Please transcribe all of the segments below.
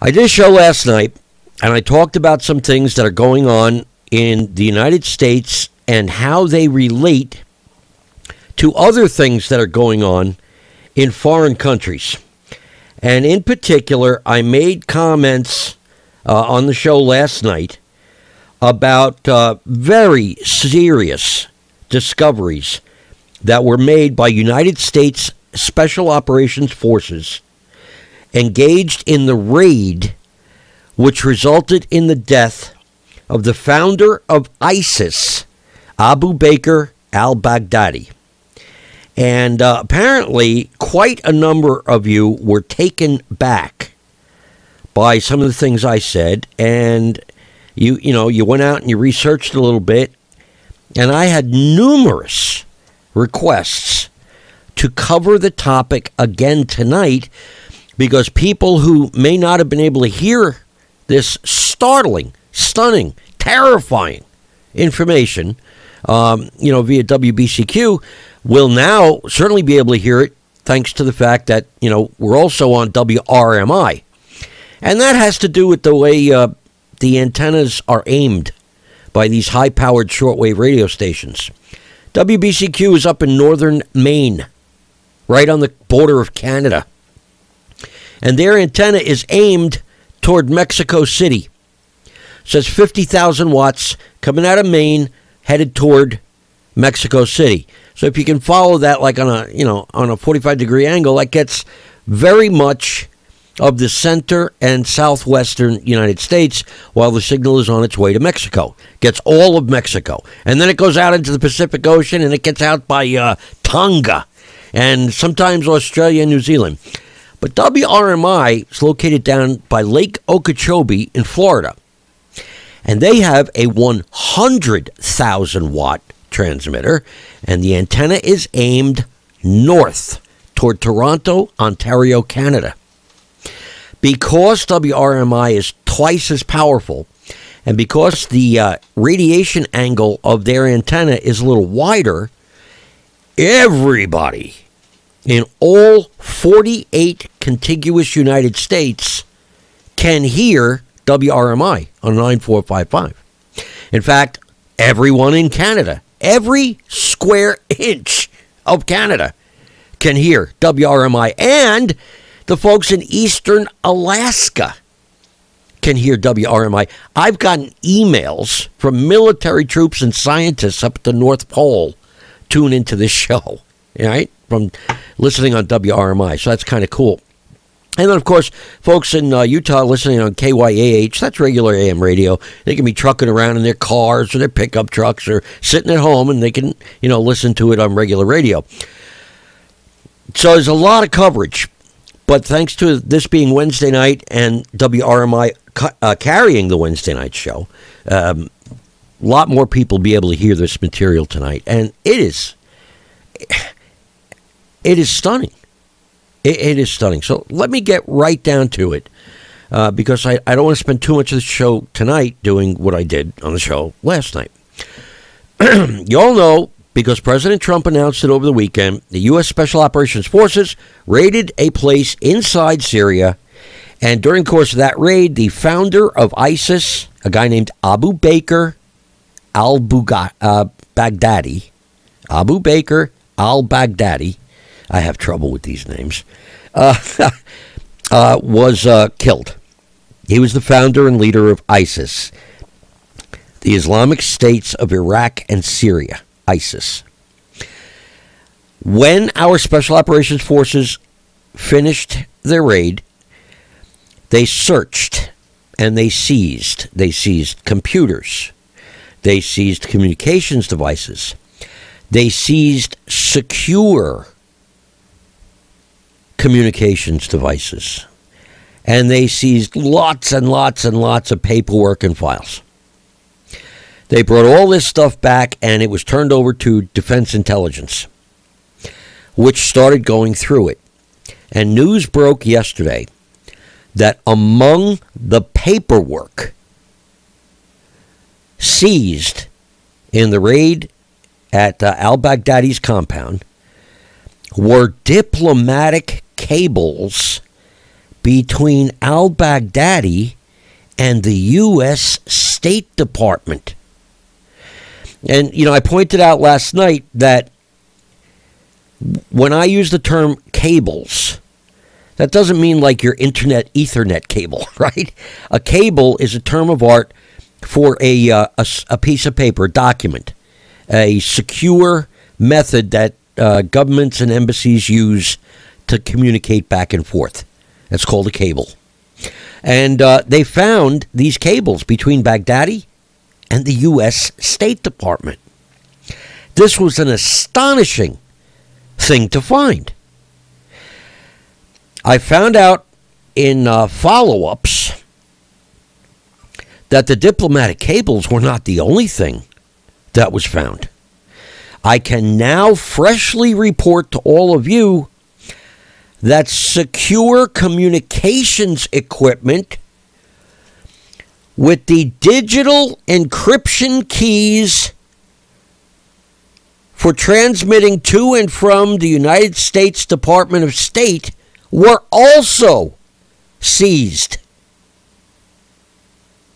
I did a show last night, and I talked about some things that are going on in the United States and how they relate to other things that are going on in foreign countries. And in particular, I made comments uh, on the show last night about uh, very serious discoveries that were made by United States Special Operations Forces engaged in the raid which resulted in the death of the founder of ISIS, Abu Bakr al Baghdadi. And uh, apparently, quite a number of you were taken back by some of the things I said, and you you know you went out and you researched a little bit, and I had numerous requests to cover the topic again tonight because people who may not have been able to hear this startling, stunning, terrifying information, um, you know, via WBCQ, will now certainly be able to hear it thanks to the fact that, you know, we're also on WRMI. And that has to do with the way uh, the antennas are aimed by these high powered shortwave radio stations. WBCQ is up in northern Maine, right on the border of Canada and their antenna is aimed toward Mexico City. says 50,000 watts coming out of Maine, headed toward Mexico City. So if you can follow that, like on a you know on a 45 degree angle, that gets very much of the center and southwestern United States while the signal is on its way to Mexico. Gets all of Mexico. And then it goes out into the Pacific Ocean and it gets out by uh, Tonga and sometimes Australia and New Zealand. But WRMI is located down by Lake Okeechobee in Florida. And they have a 100,000 watt transmitter, and the antenna is aimed north toward Toronto, Ontario, Canada. Because WRMI is twice as powerful, and because the uh, radiation angle of their antenna is a little wider, everybody in all 48 contiguous United States can hear WRMI on 9455. In fact, everyone in Canada, every square inch of Canada can hear WRMI, and the folks in eastern Alaska can hear WRMI. I've gotten emails from military troops and scientists up at the North Pole tune into this show, right? From listening on WRMI. So that's kind of cool. And then, of course, folks in uh, Utah listening on KYAH, that's regular AM radio. They can be trucking around in their cars or their pickup trucks or sitting at home and they can, you know, listen to it on regular radio. So there's a lot of coverage. But thanks to this being Wednesday night and WRMI uh, carrying the Wednesday night show, um, a lot more people be able to hear this material tonight. And it is it is stunning. It, it is stunning. So let me get right down to it uh, because I, I don't want to spend too much of the show tonight doing what I did on the show last night. you all know because President Trump announced it over the weekend, the U.S. Special Operations Forces raided a place inside Syria. And during the course of that raid, the founder of ISIS, a guy named Abu Bakr al uh, Baghdadi, Abu Bakr al Baghdadi, I have trouble with these names, uh, uh, was uh, killed. He was the founder and leader of ISIS, the Islamic States of Iraq and Syria, ISIS. When our Special Operations Forces finished their raid, they searched and they seized. They seized computers. They seized communications devices. They seized secure communications devices. And they seized lots and lots and lots of paperwork and files. They brought all this stuff back and it was turned over to Defense Intelligence, which started going through it. And news broke yesterday that among the paperwork seized in the raid at uh, al Baghdadi's compound were diplomatic cables between al Baghdadi and the U.S. State Department. And, you know, I pointed out last night that when I use the term cables, that doesn't mean like your internet Ethernet cable, right? A cable is a term of art for a, uh, a, a, piece of paper, document, a secure method that uh, governments and embassies use to communicate back and forth. That's called a cable. And uh, they found these cables between Baghdadi and the U.S. State Department. This was an astonishing thing to find. I found out in uh, follow ups that the diplomatic cables were not the only thing that was found. I can now freshly report to all of you that secure communications equipment with the digital encryption keys for transmitting to and from the United States Department of State were also seized.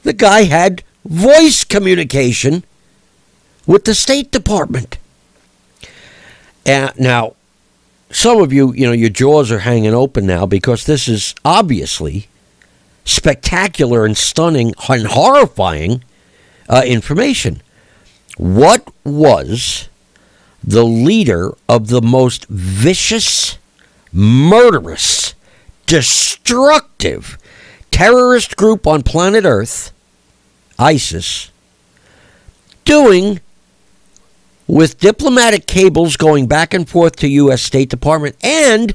The guy had voice communication with the State Department. And now, some of you, you know, your jaws are hanging open now because this is obviously spectacular and stunning and horrifying uh, information. What was the leader of the most vicious, murderous, destructive terrorist group on planet Earth, ISIS, doing with diplomatic cables going back and forth to U.S. State Department and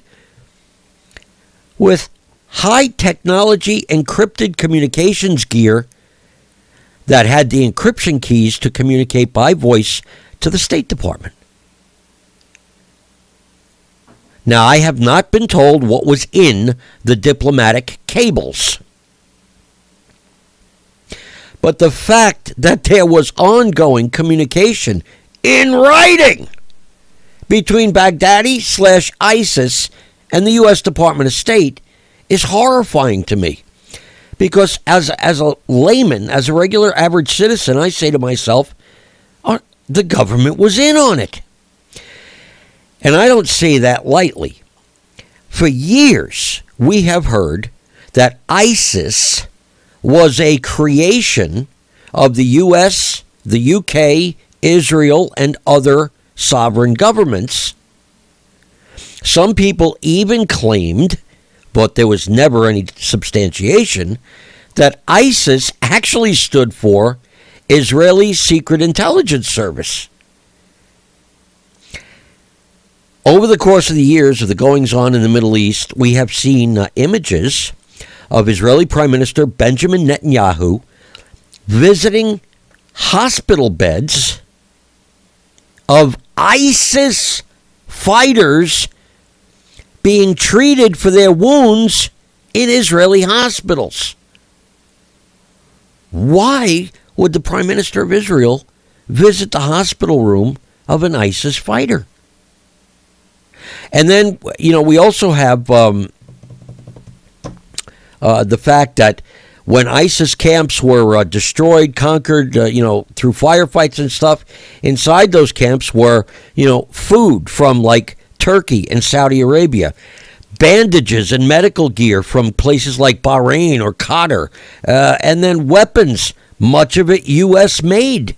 with high technology encrypted communications gear that had the encryption keys to communicate by voice to the State Department. Now, I have not been told what was in the diplomatic cables. But the fact that there was ongoing communication in writing between Baghdadi slash ISIS and the U.S. Department of State is horrifying to me. Because as, as a layman, as a regular average citizen, I say to myself, uh, the government was in on it. And I don't say that lightly. For years, we have heard that ISIS was a creation of the U.S., the U.K., Israel, and other sovereign governments. Some people even claimed, but there was never any substantiation, that ISIS actually stood for Israeli Secret Intelligence Service. Over the course of the years of the goings on in the Middle East, we have seen uh, images of Israeli Prime Minister Benjamin Netanyahu visiting hospital beds of ISIS fighters being treated for their wounds in Israeli hospitals. Why would the Prime Minister of Israel visit the hospital room of an ISIS fighter? And then, you know, we also have um, uh, the fact that when ISIS camps were uh, destroyed, conquered, uh, you know, through firefights and stuff, inside those camps were, you know, food from like Turkey and Saudi Arabia, bandages and medical gear from places like Bahrain or Qatar, uh, and then weapons, much of it U.S. made.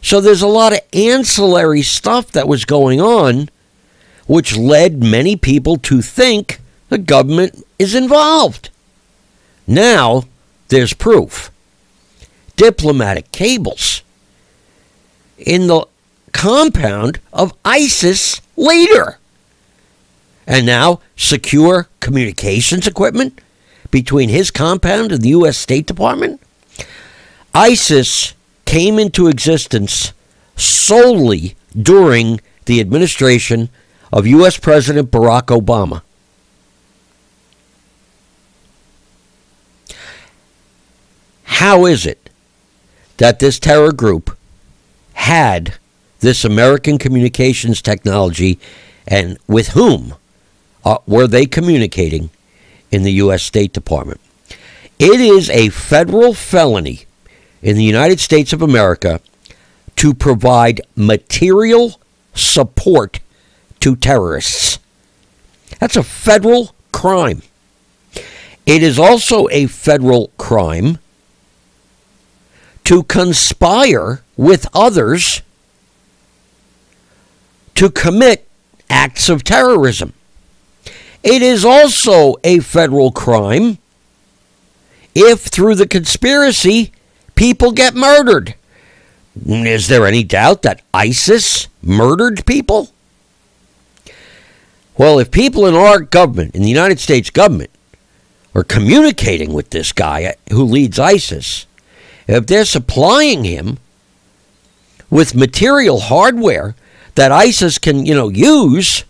So there's a lot of ancillary stuff that was going on, which led many people to think the government is involved. Now there's proof. Diplomatic cables in the compound of ISIS leader. And now secure communications equipment between his compound and the U.S. State Department. ISIS came into existence solely during the administration of U.S. President Barack Obama. How is it that this terror group had this American communications technology and with whom uh, were they communicating in the U.S. State Department. It is a federal felony in the United States of America to provide material support to terrorists. That's a federal crime. It is also a federal crime to conspire with others to commit acts of terrorism. It is also a federal crime if, through the conspiracy, people get murdered. Is there any doubt that ISIS murdered people? Well, if people in our government, in the United States government, are communicating with this guy who leads ISIS, if they're supplying him with material hardware that ISIS can, you know, use,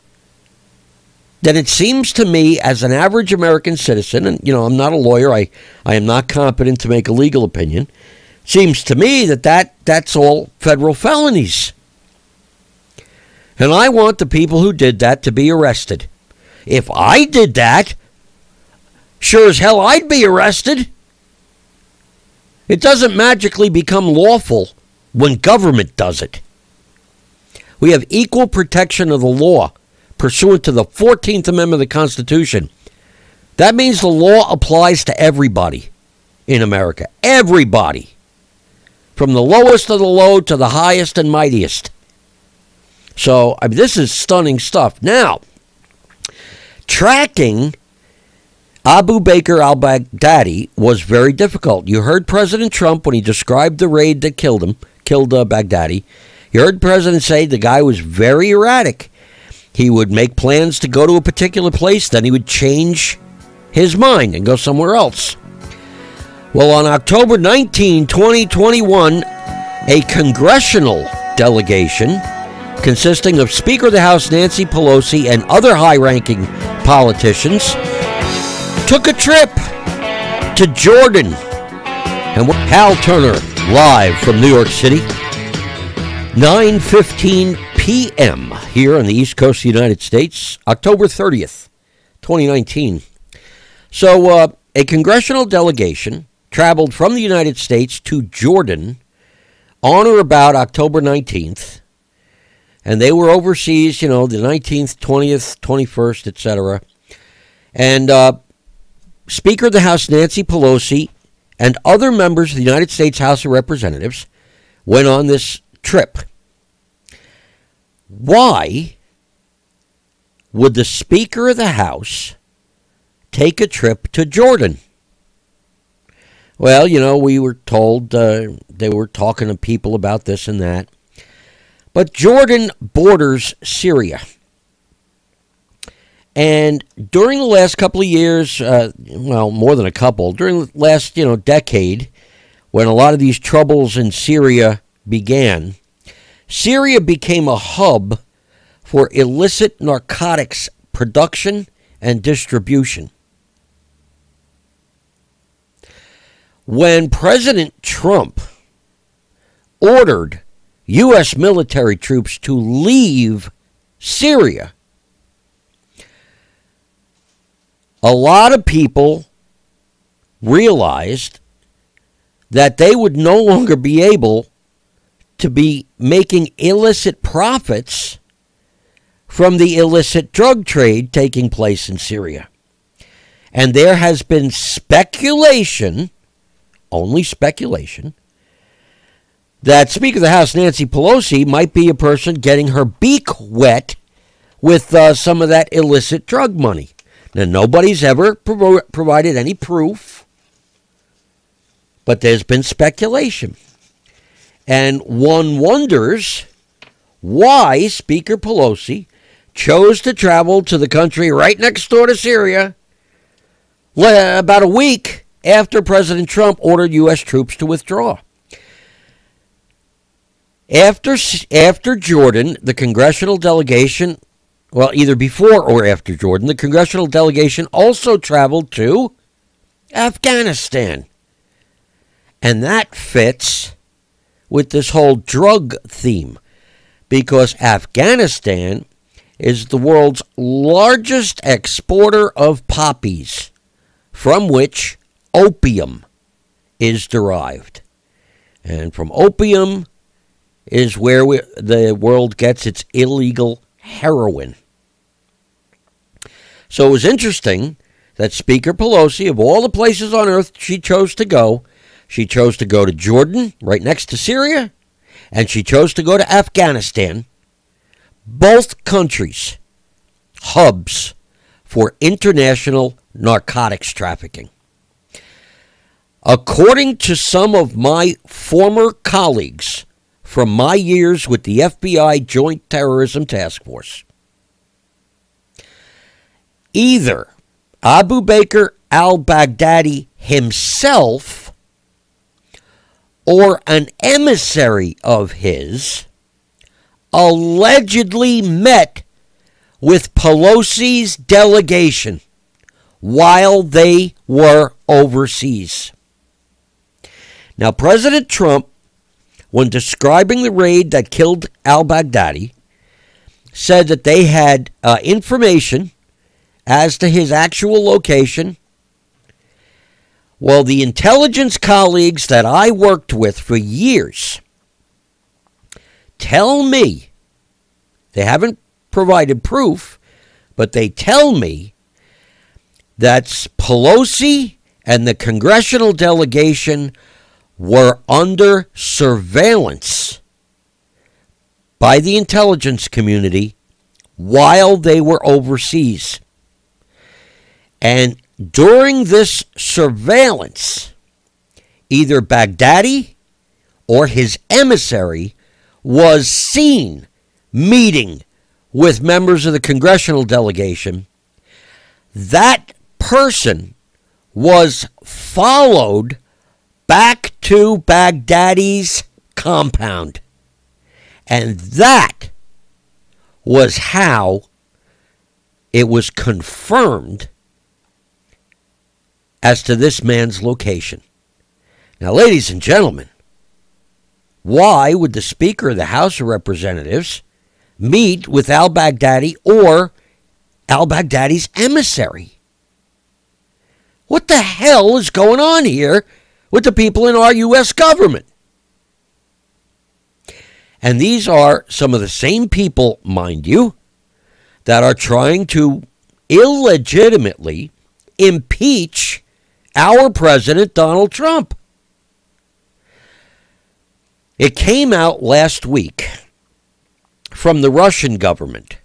then it seems to me as an average American citizen, and you know, I'm not a lawyer, I, I am not competent to make a legal opinion. Seems to me that, that that's all federal felonies. And I want the people who did that to be arrested. If I did that, sure as hell I'd be arrested. It doesn't magically become lawful when government does it. We have equal protection of the law pursuant to the 14th Amendment of the Constitution. That means the law applies to everybody in America. Everybody. From the lowest of the low to the highest and mightiest. So, I mean, this is stunning stuff. Now, tracking Abu Bakr al Baghdadi was very difficult. You heard President Trump when he described the raid that killed him, killed uh, Baghdadi. You heard president say the guy was very erratic. He would make plans to go to a particular place, then he would change his mind and go somewhere else. Well, on October 19, 2021, a congressional delegation consisting of Speaker of the House Nancy Pelosi and other high ranking politicians took a trip to Jordan. And Hal Turner live from New York City. 9:15 p.m. here on the East Coast of the United States, October 30th, 2019. So, uh, a congressional delegation traveled from the United States to Jordan on or about October 19th, and they were overseas, you know, the 19th, 20th, 21st, etc. And uh, Speaker of the House Nancy Pelosi and other members of the United States House of Representatives went on this trip. Why would the Speaker of the House take a trip to Jordan? Well, you know, we were told uh, they were talking to people about this and that. But Jordan borders Syria. And during the last couple of years, uh, well, more than a couple, during the last you know decade, when a lot of these troubles in Syria began, Syria became a hub for illicit narcotics production and distribution. When President Trump ordered U.S. military troops to leave Syria, a lot of people realized that they would no longer be able to be making illicit profits from the illicit drug trade taking place in Syria. And there has been speculation, only speculation, that Speaker of the House Nancy Pelosi might be a person getting her beak wet with uh, some of that illicit drug money. Now, nobody's ever provided any proof, but there's been speculation. And one wonders why Speaker Pelosi chose to travel to the country right next door to Syria about a week after President Trump ordered U.S. troops to withdraw. After, after Jordan, the congressional delegation well, either before or after Jordan, the congressional delegation also traveled to Afghanistan. And that fits with this whole drug theme because Afghanistan is the world's largest exporter of poppies. from which opium is derived. And from opium is where we, the world gets its illegal heroin. So it was interesting that Speaker Pelosi, of all the places on earth she chose to go, she chose to go to Jordan, right next to Syria, and she chose to go to Afghanistan. Both countries, hubs for international narcotics trafficking. According to some of my former colleagues from my years with the FBI Joint Terrorism Task Force, either Abu Bakr al Baghdadi himself or an emissary of his allegedly met with Pelosi's delegation while they were overseas. Now, President Trump, when describing the raid that killed al Baghdadi, said that they had uh, information as to his actual location. Well, the intelligence colleagues that I worked with for years tell me, they haven't provided proof, but they tell me that Pelosi and the congressional delegation were under surveillance by the intelligence community while they were overseas. And during this surveillance, either Baghdadi or his emissary was seen meeting with members of the congressional delegation. That person was followed back to Baghdadi's compound. And that was how it was confirmed as to this man's location. Now, ladies and gentlemen, why would the Speaker of the House of Representatives meet with al Baghdadi or al Baghdadi's emissary? What the hell is going on here with the people in our U.S. government. And these are some of the same people, mind you, that are trying to illegitimately impeach our President Donald Trump. It came out last week from the Russian government,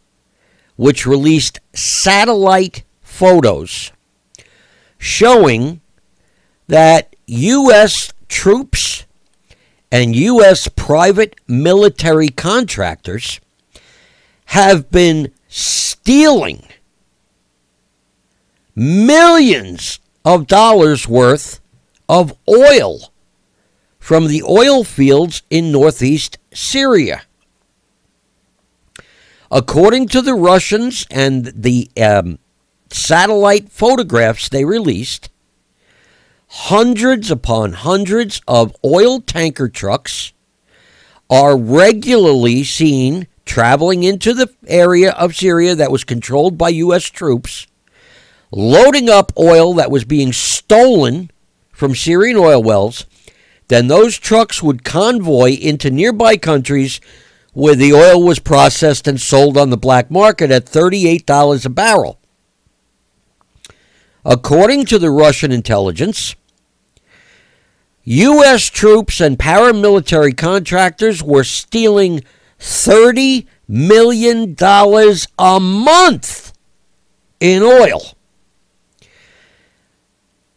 which released satellite photos showing that U.S. troops and U.S. private military contractors have been stealing millions of dollars worth of oil from the oil fields in northeast Syria. According to the Russians and the um, satellite photographs they released, hundreds upon hundreds of oil tanker trucks are regularly seen traveling into the area of Syria that was controlled by U.S. troops, loading up oil that was being stolen from Syrian oil wells. Then those trucks would convoy into nearby countries where the oil was processed and sold on the black market at $38 a barrel. According to the Russian intelligence, U.S. troops and paramilitary contractors were stealing $30 million a month in oil.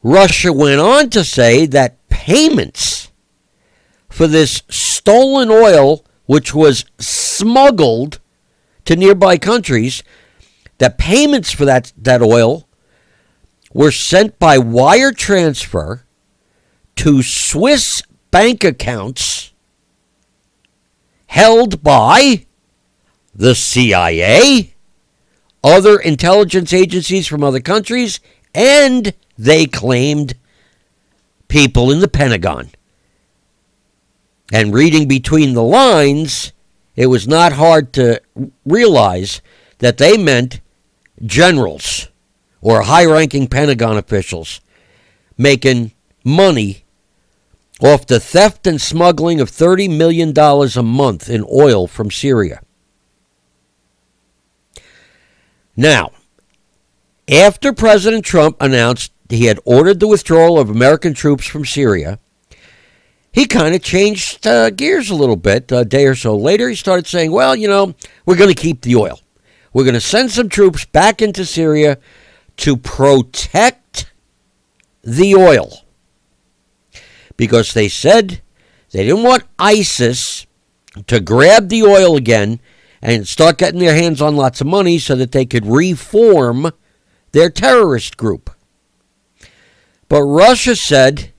Russia went on to say that payments for this stolen oil, which was smuggled to nearby countries, that payments for that, that oil were sent by wire transfer to Swiss bank accounts held by the CIA, other intelligence agencies from other countries, and they claimed people in the Pentagon. And reading between the lines, it was not hard to realize that they meant generals or high ranking Pentagon officials making money off the theft and smuggling of $30 million a month in oil from Syria. Now, after President Trump announced he had ordered the withdrawal of American troops from Syria, he kind of changed uh, gears a little bit. A day or so later, he started saying, well, you know, we're going to keep the oil. We're going to send some troops back into Syria to protect the oil. Because they said they didn't want ISIS to grab the oil again and start getting their hands on lots of money so that they could reform their terrorist group. But Russia said,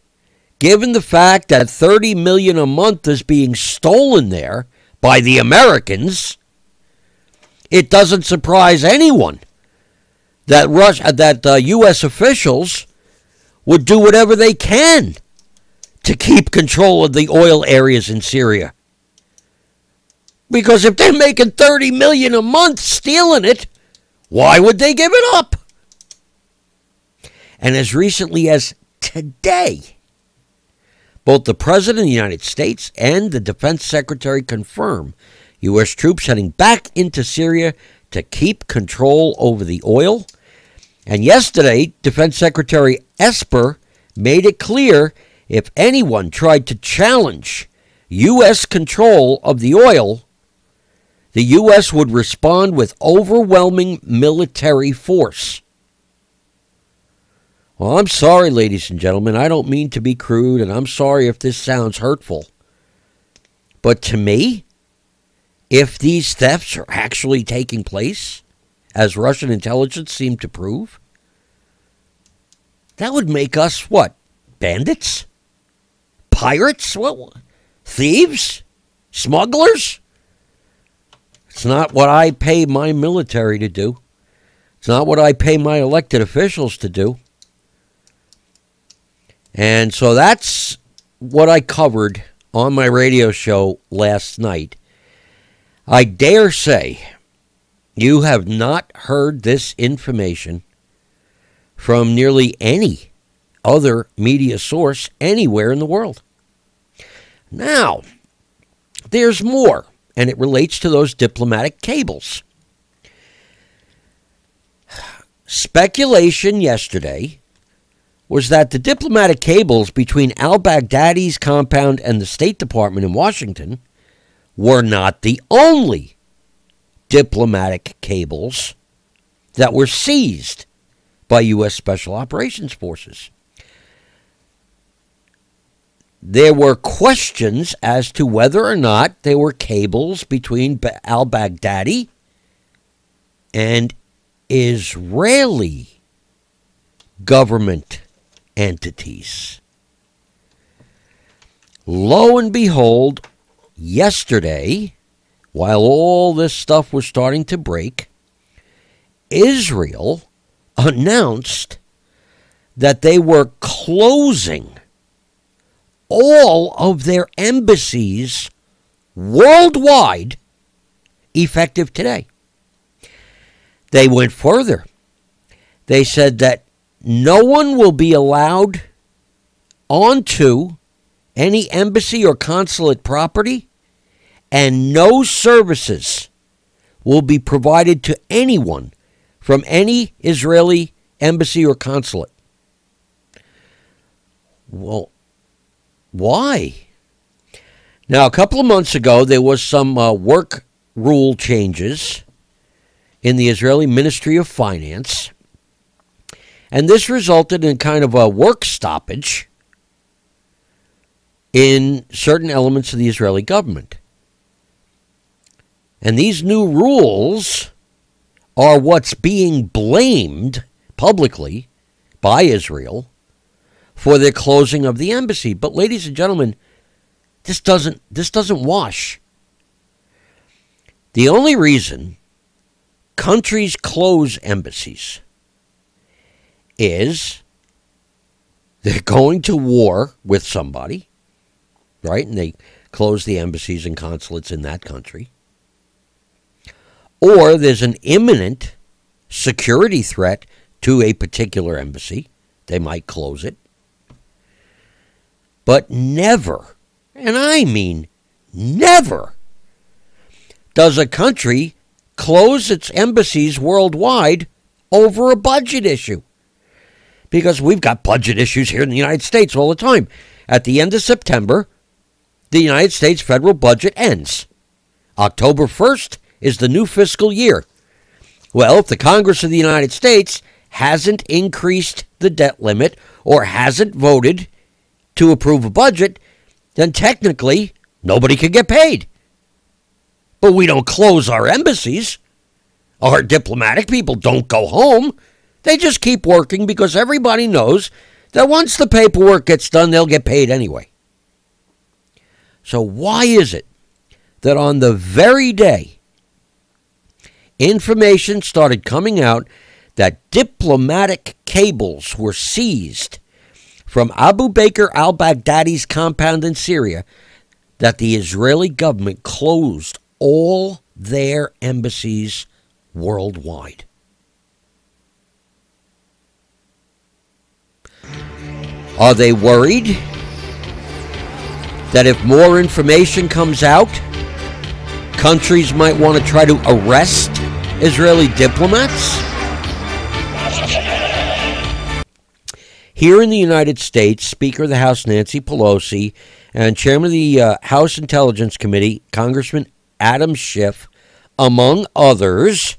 given the fact that 30 million a month is being stolen there by the Americans, it doesn't surprise anyone that Russia, that uh, U.S. officials would do whatever they can to keep control of the oil areas in Syria. Because if they're making 30 million a month stealing it, why would they give it up? And as recently as today, both the President of the United States and the Defense Secretary confirm U.S. troops heading back into Syria to keep control over the oil. And yesterday, Defense Secretary Esper made it clear if anyone tried to challenge U.S. control of the oil, the U.S. would respond with overwhelming military force. Well, I'm sorry, ladies and gentlemen. I don't mean to be crude, and I'm sorry if this sounds hurtful. But to me, if these thefts are actually taking place, as Russian intelligence seemed to prove, that would make us what? Bandits? Pirates? What? Thieves? Smugglers? It's not what I pay my military to do. It's not what I pay my elected officials to do. And so that's what I covered on my radio show last night. I dare say you have not heard this information from nearly any other media source anywhere in the world. Now, there's more, and it relates to those diplomatic cables. Speculation yesterday was that the diplomatic cables between al Baghdadi's compound and the State Department in Washington were not the only diplomatic cables that were seized by U.S. Special Operations Forces. There were questions as to whether or not there were cables between al Baghdadi and Israeli government entities. Lo and behold, yesterday, while all this stuff was starting to break, Israel announced that they were closing all of their embassies worldwide effective today. They went further. They said that no one will be allowed onto any embassy or consulate property, and no services will be provided to anyone from any Israeli embassy or consulate. Well, why? Now, a couple of months ago, there was some uh, work rule changes in the Israeli Ministry of Finance and this resulted in kind of a work stoppage in certain elements of the Israeli government. And these new rules are what's being blamed publicly by Israel for the closing of the embassy. But ladies and gentlemen, this doesn't this doesn't wash. The only reason countries close embassies is they're going to war with somebody, right? And they close the embassies and consulates in that country. Or there's an imminent security threat to a particular embassy. They might close it. But never, and I mean never, does a country close its embassies worldwide over a budget issue. Because we've got budget issues here in the United States all the time. At the end of September, the United States federal budget ends. October 1st is the new fiscal year. Well, if the Congress of the United States hasn't increased the debt limit or hasn't voted to approve a budget, then technically nobody can get paid. But we don't close our embassies. Our diplomatic people don't go home. They just keep working because everybody knows that once the paperwork gets done, they'll get paid anyway. So, why is it that on the very day information started coming out that diplomatic cables were seized from Abu Bakr al Baghdadi's compound in Syria, that the Israeli government closed all their embassies worldwide. Are they worried that if more information comes out, countries might want to try to arrest Israeli diplomats? Here in the United States, Speaker of the House Nancy Pelosi and Chairman of the uh, House Intelligence Committee, Congressman Adam Schiff, among others,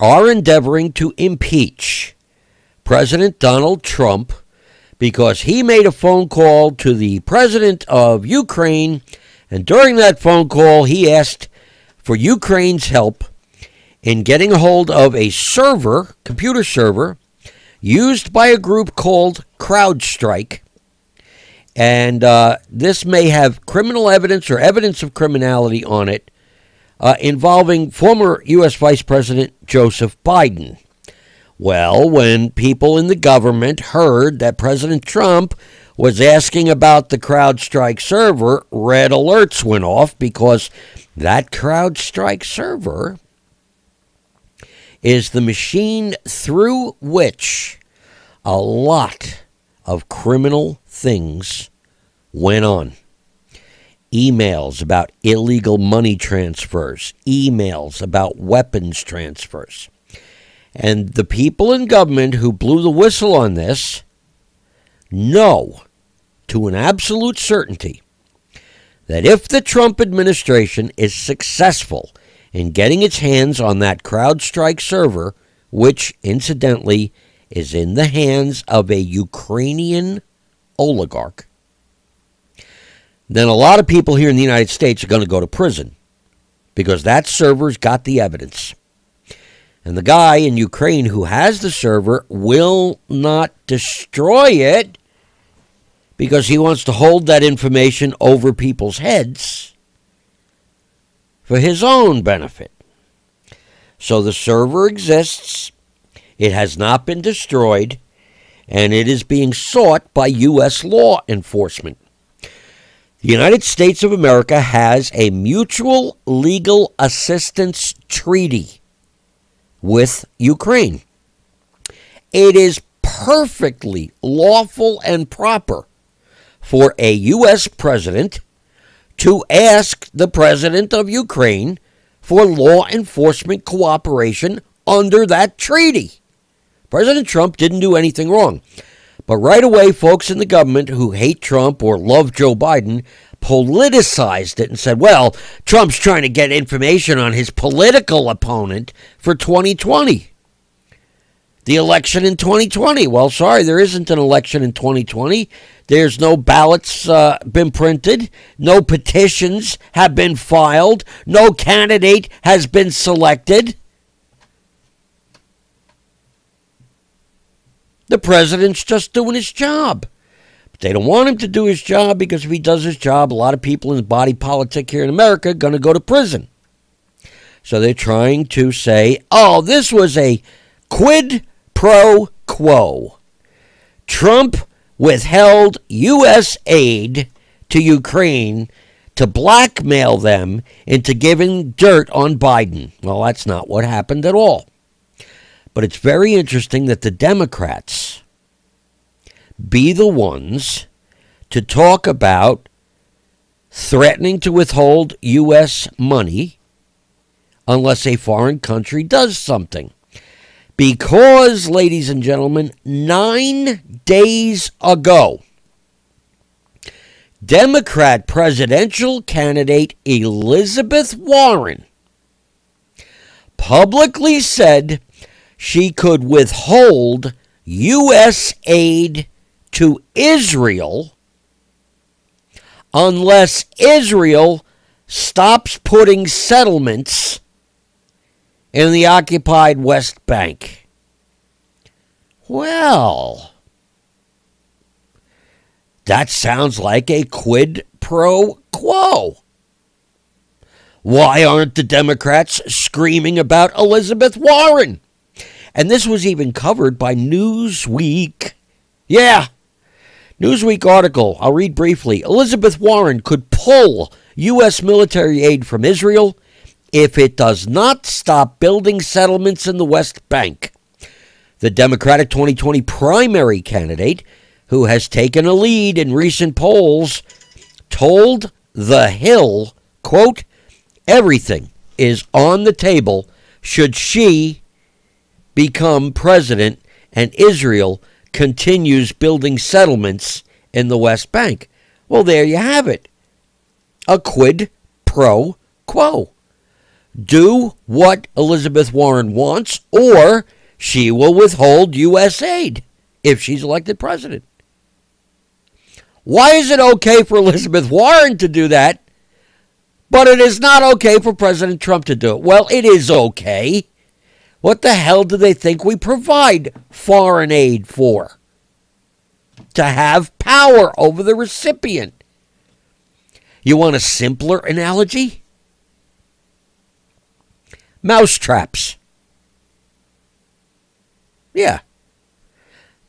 are endeavoring to impeach President Donald Trump because he made a phone call to the president of Ukraine, and during that phone call, he asked for Ukraine's help in getting a hold of a server, computer server, used by a group called CrowdStrike. And uh, this may have criminal evidence or evidence of criminality on it uh, involving former U.S. Vice President Joseph Biden. Well, when people in the government heard that President Trump was asking about the CrowdStrike server, red alerts went off because that CrowdStrike server is the machine through which a lot of criminal things went on emails about illegal money transfers, emails about weapons transfers. And the people in government who blew the whistle on this know to an absolute certainty that if the Trump administration is successful in getting its hands on that CrowdStrike server, which incidentally is in the hands of a Ukrainian oligarch, then a lot of people here in the United States are going to go to prison because that server's got the evidence. And the guy in Ukraine who has the server will not destroy it because he wants to hold that information over people's heads for his own benefit. So the server exists, it has not been destroyed, and it is being sought by U.S. law enforcement. The United States of America has a mutual legal assistance treaty with Ukraine. It is perfectly lawful and proper for a U.S. president to ask the president of Ukraine for law enforcement cooperation under that treaty. President Trump didn't do anything wrong. But right away, folks in the government who hate Trump or love Joe Biden politicized it and said, well, Trump's trying to get information on his political opponent for 2020. The election in 2020. Well, sorry, there isn't an election in 2020. There's no ballots uh, been printed. No petitions have been filed. No candidate has been selected. The president's just doing his job. They don't want him to do his job because if he does his job, a lot of people in the body politic here in America are going to go to prison. So they're trying to say, oh, this was a quid pro quo. Trump withheld U.S. aid to Ukraine to blackmail them into giving dirt on Biden. Well, that's not what happened at all. But it's very interesting that the Democrats be the ones to talk about threatening to withhold U.S. money unless a foreign country does something. Because, ladies and gentlemen, nine days ago, Democrat presidential candidate Elizabeth Warren publicly said she could withhold U.S. aid to Israel unless Israel stops putting settlements in the occupied West Bank. Well, that sounds like a quid pro quo. Why aren't the Democrats screaming about Elizabeth Warren? And this was even covered by Newsweek. Yeah, Newsweek article, I'll read briefly. Elizabeth Warren could pull U.S. military aid from Israel if it does not stop building settlements in the West Bank. The Democratic 2020 primary candidate, who has taken a lead in recent polls, told The Hill, quote, everything is on the table should she become president and Israel continues building settlements in the West Bank. Well, there you have it. A quid pro quo. Do what Elizabeth Warren wants, or she will withhold U.S. aid if she's elected president. Why is it okay for Elizabeth Warren to do that, but it is not okay for President Trump to do it? Well, it is okay. What the hell do they think we provide foreign aid for? To have power over the recipient. You want a simpler analogy? Mousetraps. Yeah.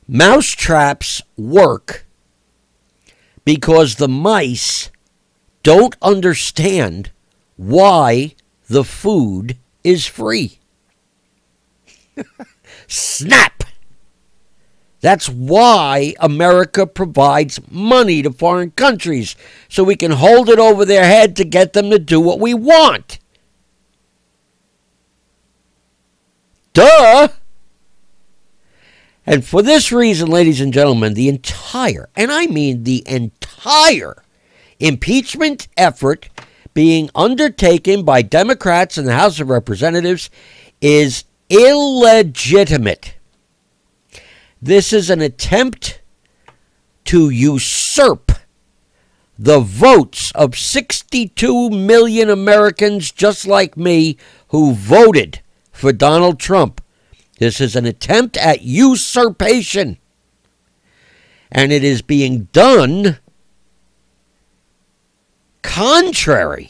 Mousetraps work because the mice don't understand why the food is free. Snap! That's why America provides money to foreign countries, so we can hold it over their head to get them to do what we want. Duh! And for this reason, ladies and gentlemen, the entire, and I mean the entire, impeachment effort being undertaken by Democrats in the House of Representatives is illegitimate. This is an attempt to usurp the votes of 62 million Americans just like me who voted for Donald Trump. This is an attempt at usurpation. And it is being done contrary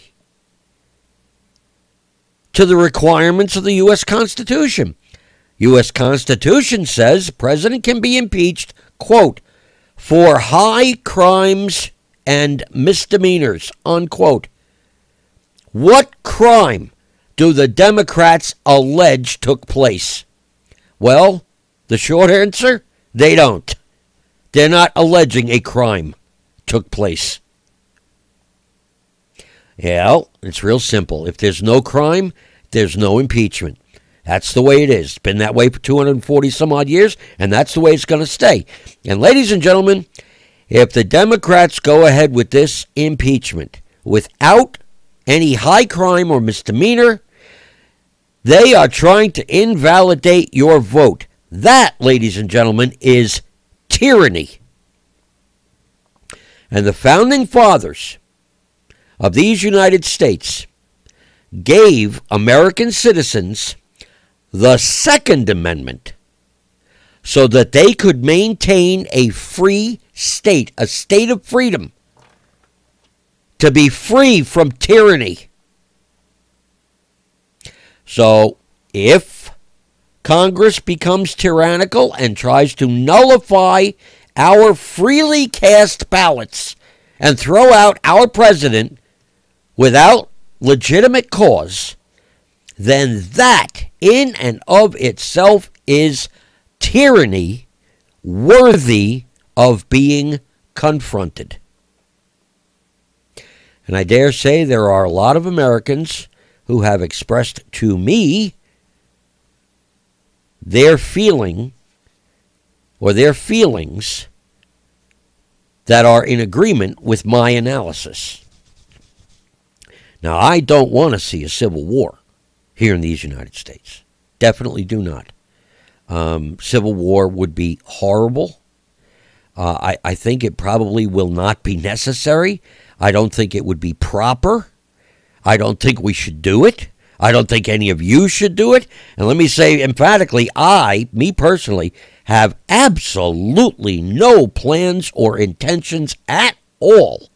to the requirements of the U.S. Constitution. U.S. Constitution says president can be impeached, quote, for high crimes and misdemeanors, unquote. What crime do the Democrats allege took place? Well, the short answer, they don't. They're not alleging a crime took place. Yeah, it's real simple. If there's no crime, there's no impeachment. That's the way it is. It's been that way for 240 some odd years, and that's the way it's going to stay. And, ladies and gentlemen, if the Democrats go ahead with this impeachment without any high crime or misdemeanor, they are trying to invalidate your vote. That, ladies and gentlemen, is tyranny. And the founding fathers of these United States gave American citizens the Second Amendment so that they could maintain a free state, a state of freedom, to be free from tyranny. So if Congress becomes tyrannical and tries to nullify our freely cast ballots and throw out our president without legitimate cause, then that in and of itself is tyranny worthy of being confronted. And I dare say there are a lot of Americans who have expressed to me their feeling or their feelings that are in agreement with my analysis. Now, I don't want to see a civil war here in these United States. Definitely do not. Um, civil war would be horrible. Uh, I, I think it probably will not be necessary. I don't think it would be proper. I don't think we should do it. I don't think any of you should do it. And let me say emphatically, I, me personally, have absolutely no plans or intentions at all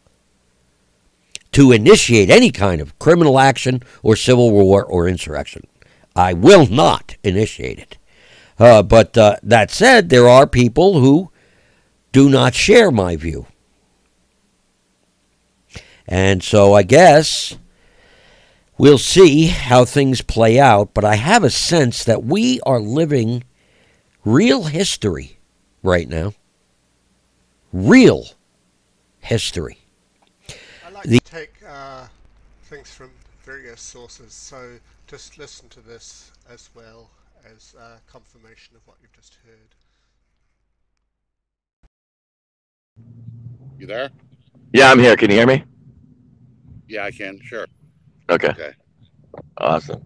to initiate any kind of criminal action or civil war or insurrection. I will not initiate it. Uh, but uh, that said, there are people who do not share my view. And so I guess we'll see how things play out, but I have a sense that we are living real history right now. Real history. I the, take uh, things from various sources, so just listen to this as well as uh, confirmation of what you've just heard. You there? Yeah, I'm here. Can you hear me? Yeah, I can. Sure. Okay. Okay. Awesome.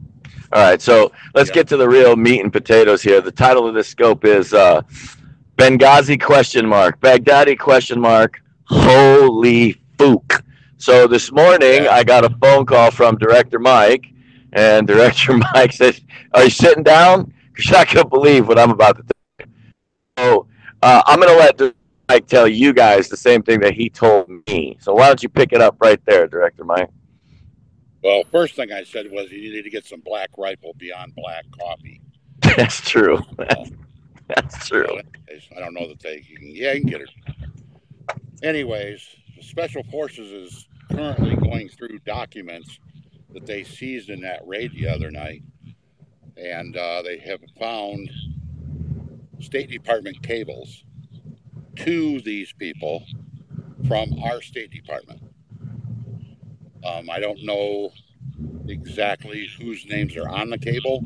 All right, so let's get to the real meat and potatoes here. The title of this scope is uh, Benghazi question mark, Baghdadi question mark, holy fook. So this morning I got a phone call from Director Mike, and Director Mike says, "Are you sitting down? Because you're not gonna believe what I'm about to tell you." So uh, I'm gonna let Mike tell you guys the same thing that he told me. So why don't you pick it up right there, Director Mike? Well, first thing I said was you need to get some Black Rifle Beyond Black coffee. That's true. That's true. I don't know that they can. Yeah, you can get it. Anyways, Special Forces is currently going through documents that they seized in that raid the other night, and uh, they have found State Department cables to these people from our State Department. Um, I don't know exactly whose names are on the cable,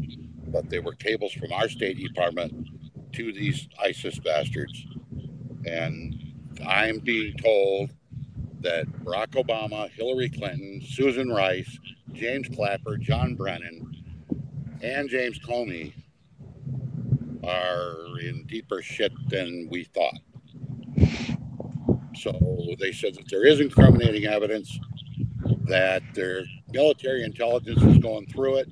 but they were cables from our State Department to these ISIS bastards. And I'm being told that Barack Obama, Hillary Clinton, Susan Rice, James Clapper, John Brennan, and James Comey are in deeper shit than we thought. So they said that there is incriminating evidence that their military intelligence is going through it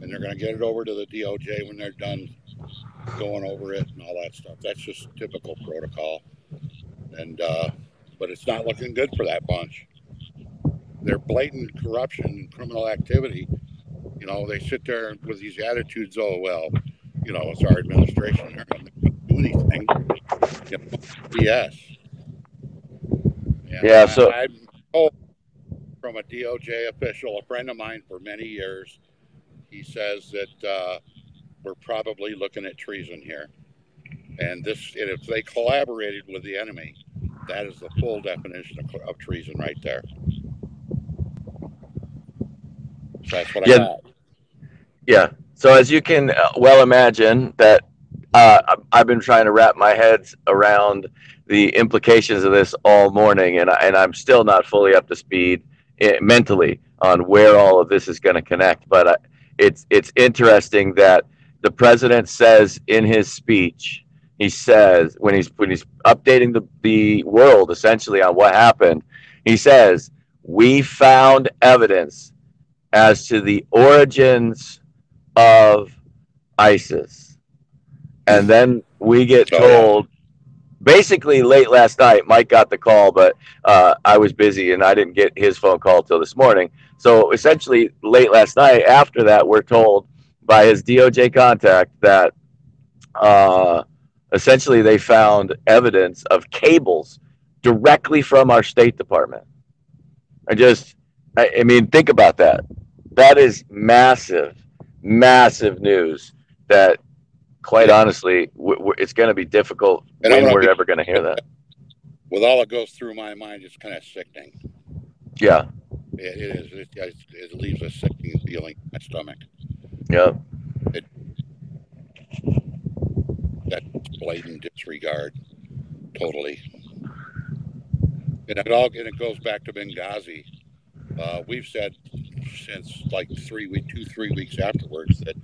and they're going to get it over to the DOJ when they're done going over it and all that stuff. That's just typical protocol. And, uh, but it's not looking good for that bunch. Their blatant corruption and criminal activity, you know, they sit there with these attitudes, oh, well, you know, it's our administration. They're going to do anything. You know, BS. And yeah, so. I, I'm from a DOJ official, a friend of mine for many years. He says that uh, we're probably looking at treason here. And this, and if they collaborated with the enemy, that is the full definition of, of treason right there. So that's what yeah. I got. Yeah. So as you can uh, well imagine, that uh, I've been trying to wrap my head around the implications of this all morning, and, I, and I'm still not fully up to speed mentally on where all of this is going to connect. But uh, it's it's interesting that the president says in his speech, he says when he's when he's updating the, the world essentially on what happened, he says, We found evidence as to the origins of ISIS. And then we get told basically late last night, Mike got the call, but uh, I was busy and I didn't get his phone call till this morning. So essentially, late last night, after that, we're told by his DOJ contact that uh, essentially they found evidence of cables directly from our State Department. I just, I, I mean, think about that. That is massive, massive news that quite honestly, w- w- it's going to be difficult And when we're be- ever going to hear that. With all that goes through my mind, it's kind of sickening. Yeah, It, it is. It, it, it leaves a sickening feeling in my stomach. yeah, blatant disregard, totally. And it all and it goes back to Benghazi. Uh, we've said since like three week, two three weeks afterwards that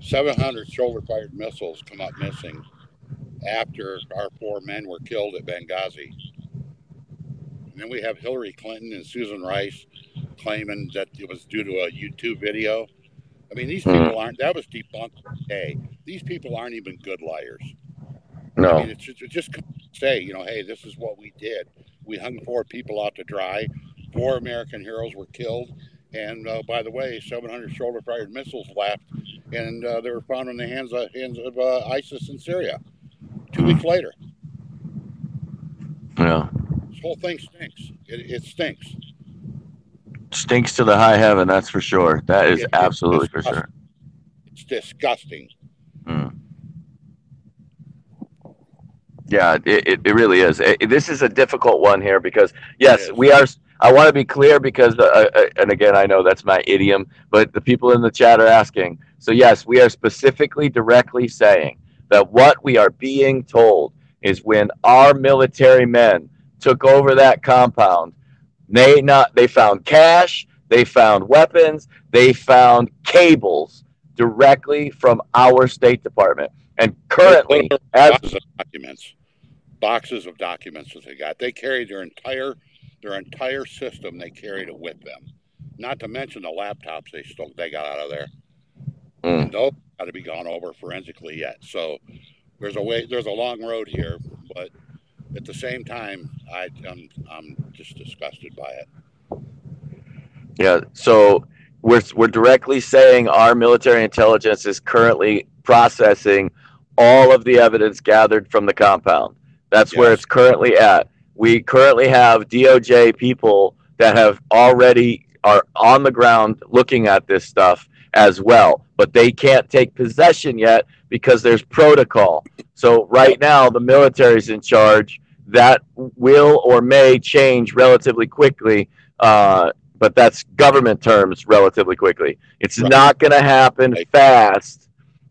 700 shoulder-fired missiles come up missing after our four men were killed at Benghazi. And then we have Hillary Clinton and Susan Rice claiming that it was due to a YouTube video. I mean, these Hmm. people aren't. That was debunked today. These people aren't even good liars. No, I mean, it's just, it's just say, you know, hey, this is what we did. We hung four people out to dry. Four American heroes were killed. And uh, by the way, 700 shoulder-fired missiles left, and uh, they were found in the hands of, hands of uh, ISIS in Syria. Two weeks later, yeah. this whole thing stinks. It, it stinks. Stinks to the high heaven, that's for sure. That is It- it- absolutely for sure. It's disgusting. Mm. Yeah, it, it, it really is. It- this is a difficult one here because, yes, we are. I want to be clear because, uh, uh, and again, I know that's my idiom, but the people in the chat are asking. So, yes, we are specifically directly saying that what we are being told is when our military men took over that compound, they not they found cash, they found weapons, they found cables directly from our State Department. And currently, as boxes of documents, boxes of documents that they got. They carried their entire their entire system. They carried it with them. Not to mention the laptops they stole. They got out of there. Mm. And those got to be gone over forensically yet. So there's a way. There's a long road here, but at the same time, I, I'm I'm just disgusted by it. Yeah, so we're we're directly saying our military intelligence is currently processing all of the evidence gathered from the compound. That's where it's currently at. We currently have DOJ people that have already are on the ground looking at this stuff as well, but they can't take possession yet because there's protocol. So right now the military's in charge. That will or may change relatively quickly. Uh, but that's government terms relatively quickly. It's Right. not going to happen Right. fast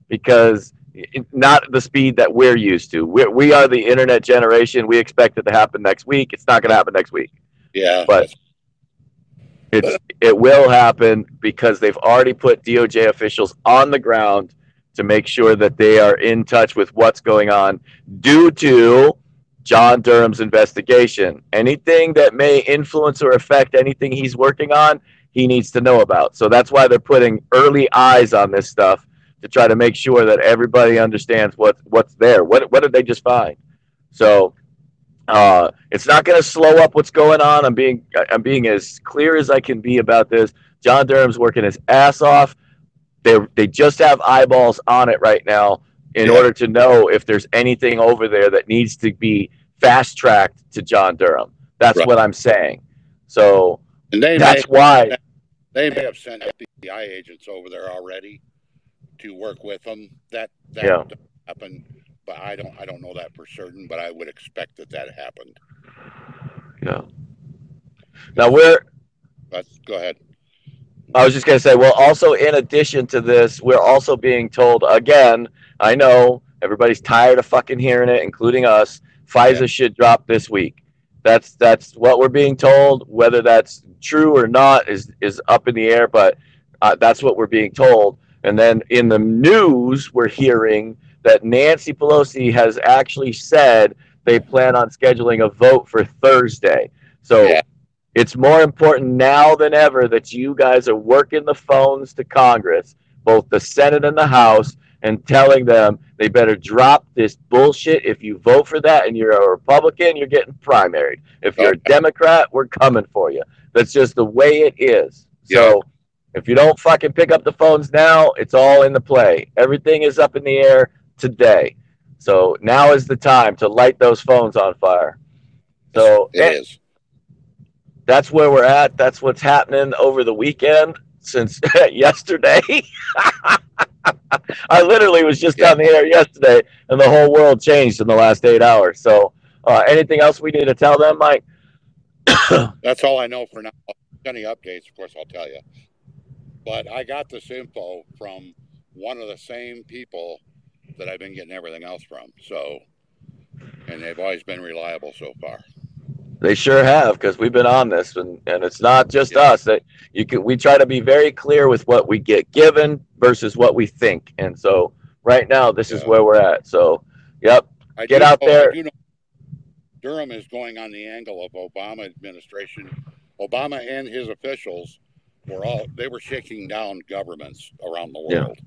because it, not the speed that we're used to. We're, we are the internet generation. We expect it to happen next week. It's not going to happen next week. Yeah, But- It's it will happen because they've already put DOJ officials on the ground to make sure that they are in touch with what's going on due to John Durham's investigation. Anything that may influence or affect anything he's working on, he needs to know about. So that's why they're putting early eyes on this stuff to try to make sure that everybody understands what what's there. What what did they just find? So uh, it's not going to slow up what's going on. I'm being I'm being as clear as I can be about this. John Durham's working his ass off. They they just have eyeballs on it right now in Yeah. order to know if there's anything over there that needs to be fast tracked to John Durham. That's Right. what I'm saying. So and they may, that's why. they may have sent FBI agents over there already to work with them. That that Yeah. doesn't but I don't I don't know that for certain. But I would expect that that happened. Yeah. Now we're But go ahead. I was just going to say, well, also in addition to this, we're also being told again. I know everybody's tired of fucking hearing it, including us. FISA Yeah. should drop this week. That's that's what we're being told. Whether that's true or not is is up in the air, but uh, that's what we're being told. And then in the news, we're hearing that Nancy Pelosi has actually said they plan on scheduling a vote for Thursday. So Yeah. it's more important now than ever that you guys are working the phones to Congress, both the Senate and the House, and telling them they better drop this bullshit. If you vote for that and you're a Republican, you're getting primaried. If you're a Democrat, we're coming for you. That's just the way it is. So if you don't fucking pick up the phones now, it's all in the play. Everything is up in the air today. So now is the time to light those phones on fire. So It is. that's where we're at. That's what's happening over the weekend since yesterday. I literally was just Yeah. on the air yesterday, and the whole world changed in the last eight hours. So, uh, anything else we need to tell them, Mike? That's all I know for now. Any updates, of course, I'll tell you. But I got this info from one of the same people that I've been getting everything else from. So, and they've always been reliable so far. They sure have, because we've been on this, and, and it's not just Yeah. us. That you can. We try to be very clear with what we get given versus what we think, and so right now this is where we're at. So, yep, I Get out know- there. I do know Durham is going on the angle of Obama administration. Obama and his officials were all they were shaking down governments around the Yeah. world.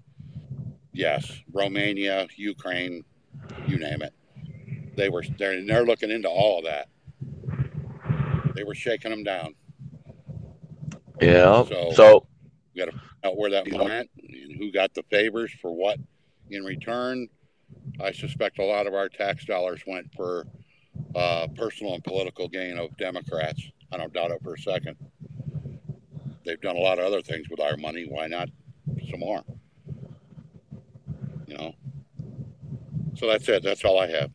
Yes, Romania, Ukraine, you name it. They were they're, they're looking into all of that. They were shaking them down. yeah. So- So, Out where that went and who got the favors for what in return. I suspect a lot of our tax dollars went for uh, personal and political gain of Democrats. I don't doubt it for a second. They've done a lot of other things with our money. Why not some more? You know. So that's it. That's all I have.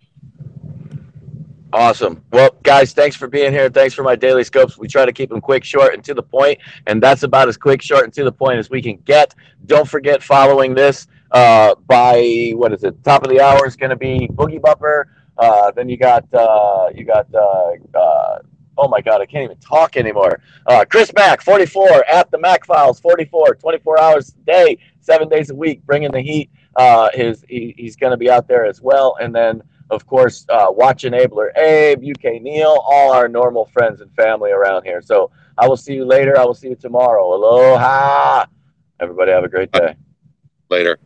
Awesome. Well, guys, thanks for being here. Thanks for my daily scopes. We try to keep them quick, short, and to the point, and that's about as quick, short, and to the point as we can get. Don't forget following this uh, by what is it? Top of the hour is going to be Boogie Bumper. Uh, then you got uh, you got uh, uh, oh my god, I can't even talk anymore. Uh, Chris Mack, 44 at the Mac Files, 44, 24 hours a day, seven days a week, bringing the heat. His he, he's going to be out there as well, and then of course, uh, Watch Enabler Abe, UK Neil, all our normal friends and family around here. So I will see you later. I will see you tomorrow. Aloha. Everybody have a great day. Later.